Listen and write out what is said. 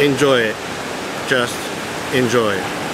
enjoy it. Just enjoy it.